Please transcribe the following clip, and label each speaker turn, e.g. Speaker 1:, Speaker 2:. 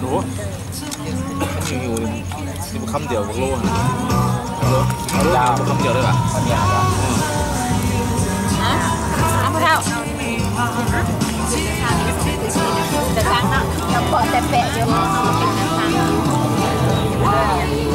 Speaker 1: 뭐? 지금 우리 이거 감대요, 뭘로 하는 거? 뭘로? 이거 감대요, 그래 봐.
Speaker 2: 감대야.
Speaker 3: 아, 아무 sao? Tentang nak, nampak tepek je. Tentang.